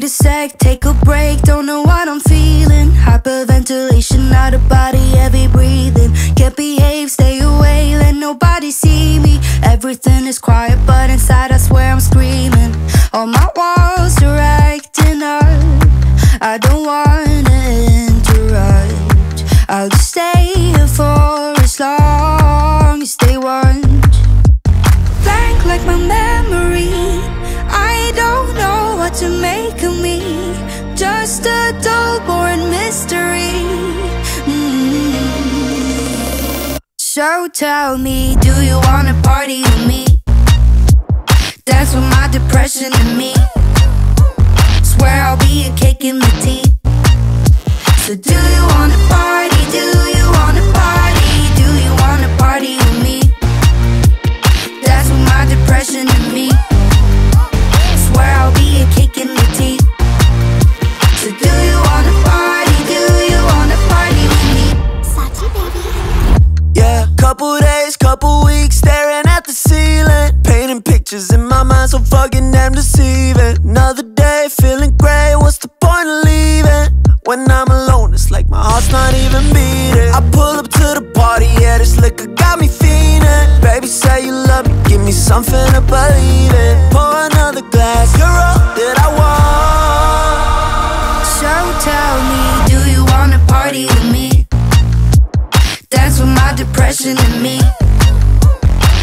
Wait a sec, take a break, don't know what I'm feeling. Hyperventilation, out of body, heavy breathing. Can't behave, stay away, let nobody see me. Everything is quiet, but inside I swear I'm screaming. All my walls are acting up. I don't wanna interrupt. I'll just stay here for as long as they want. Blank like my memory Just a dull, boring mystery mm. So tell me, do you wanna pictures in my mind, so fucking damn deceiving. Another day, feeling great, what's the point of leaving? When I'm alone, it's like my heart's not even beating. I pull up to the party, yeah, this liquor got me fiending. Baby, say you love me, give me something to believe in. Pour another glass, you're all that I want. So tell me, do you wanna party with me? Dance with my depression and me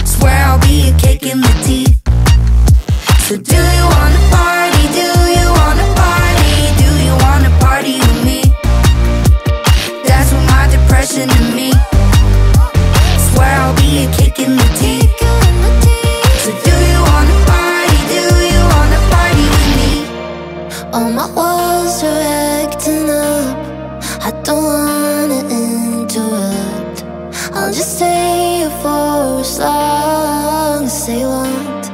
Swear I'll be a cake in the teeth So do you wanna party, do you wanna party Do you wanna party with me? That's with my depression and me Swear I'll be a cake in the teeth So do you wanna party, do you wanna party with me? All my walls are acting up. I don't wanna interrupt. I'll just stay here for as long as they want.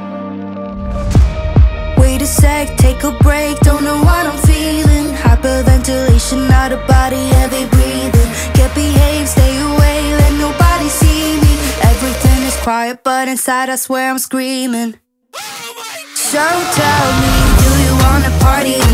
Sec, take a break, don't know what I'm feeling. Hyperventilation, out of body, heavy breathing. Can't behave, stay away, let nobody see me. Everything is quiet, but inside I swear I'm screaming. So tell me, do you wanna party